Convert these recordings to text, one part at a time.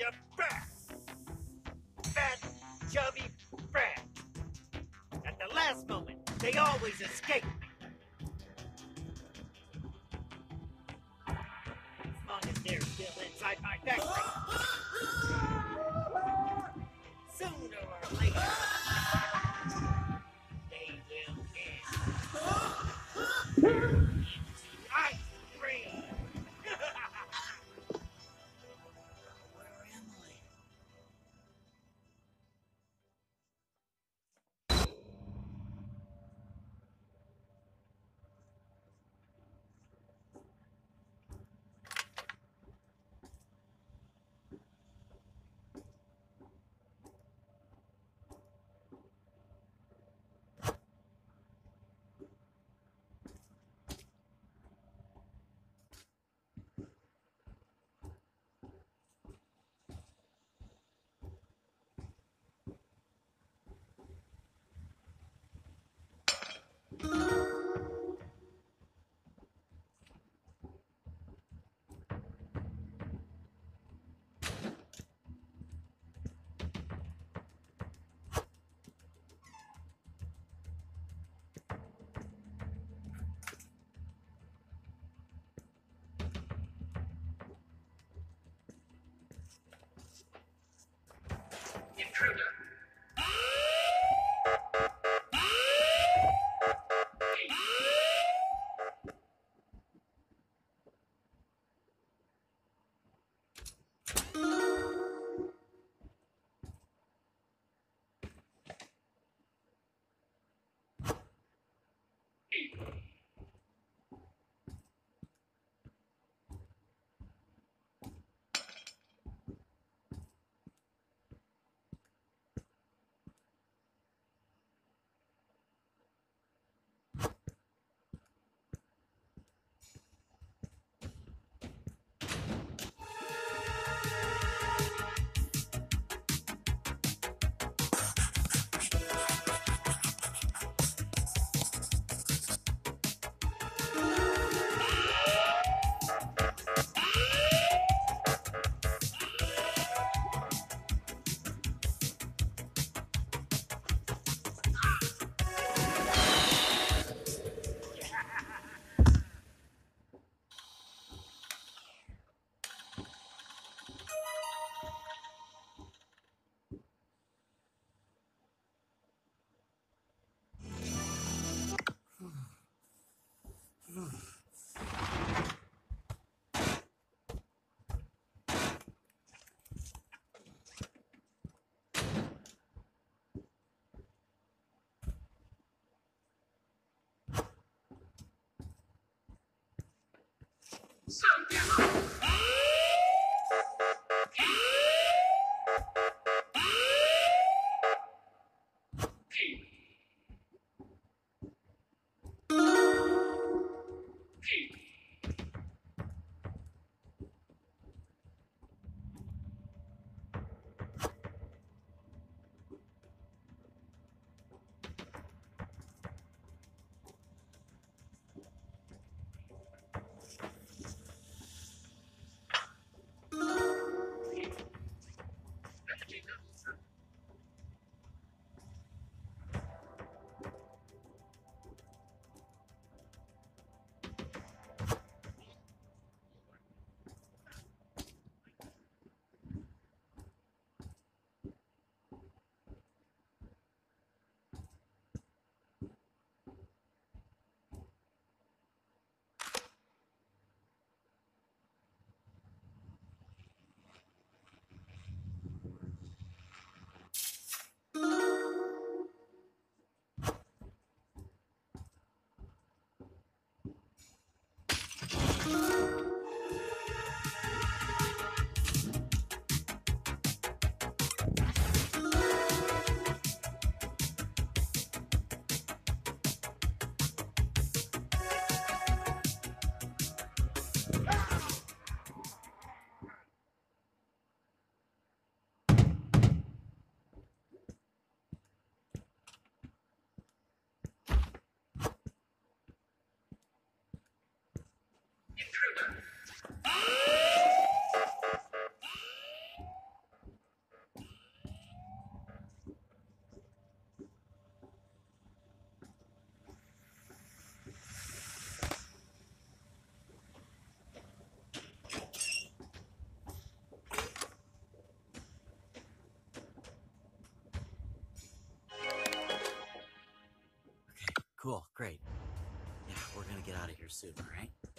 Asia brat. Fat, chubby brat. At the last moment, they always escape. As long as they're still inside my factory. Sooner or later, Intruder. 上吊 Cool, great. Yeah, we're gonna get out of here soon, alright? This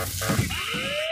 Música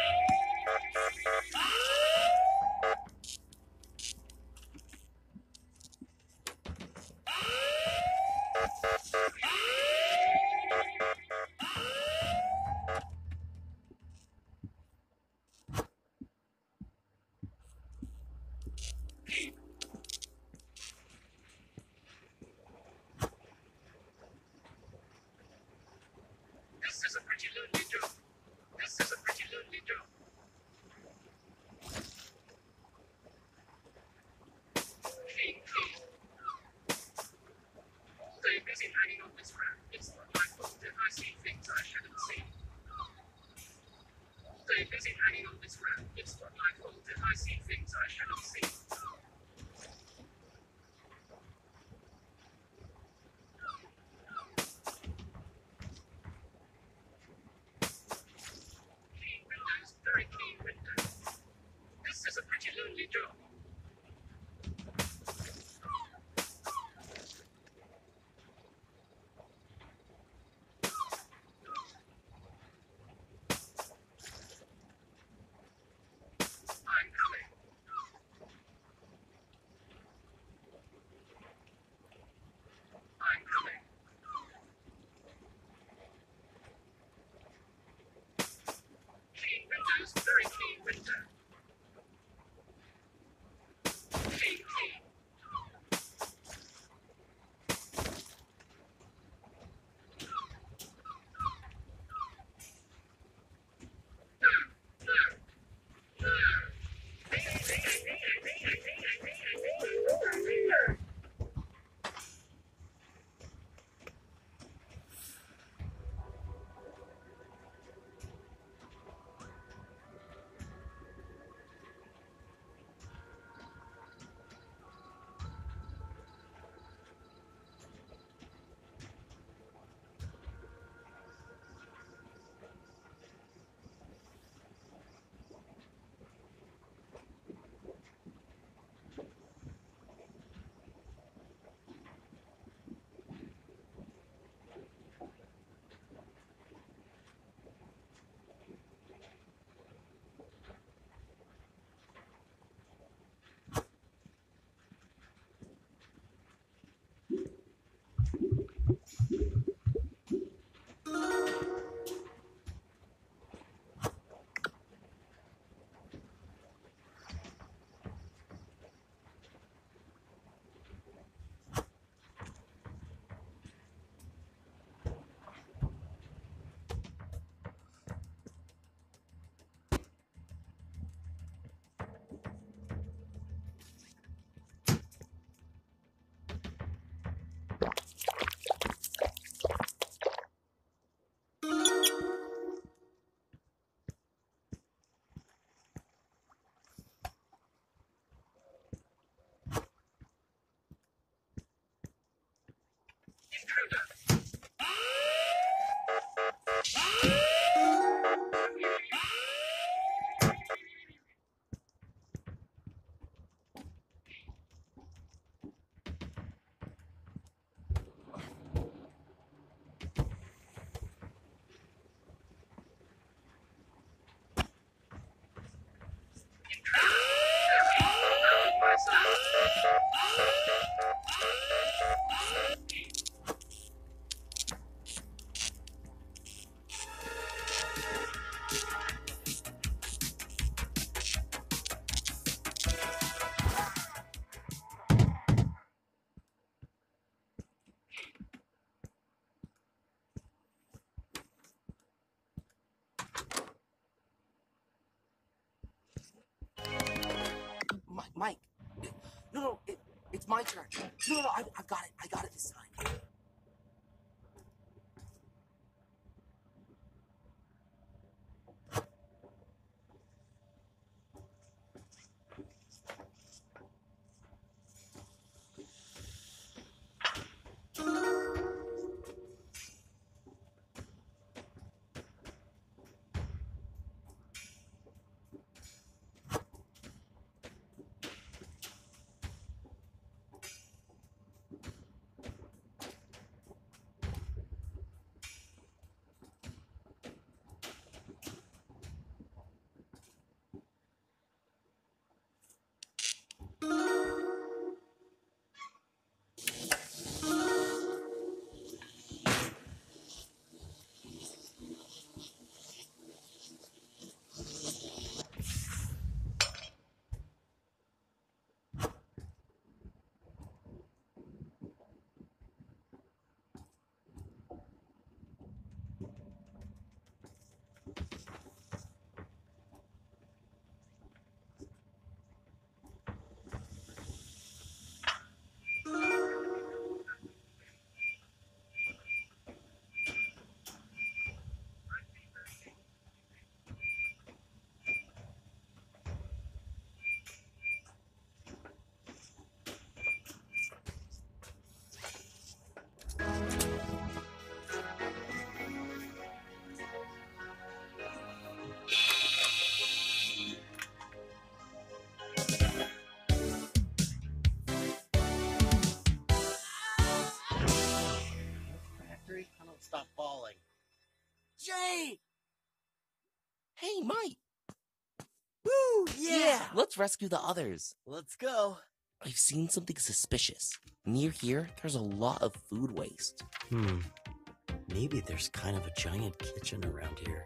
see things I see. Windows, very clean windows. This is a pretty lonely job. Shoot that. My turn. No, no, no, I, I got it. I got it this time. Woo! Yeah! Let's rescue the others. Let's go. I've seen something suspicious. Near here, there's a lot of food waste. Hmm. Maybe there's kind of a giant kitchen around here.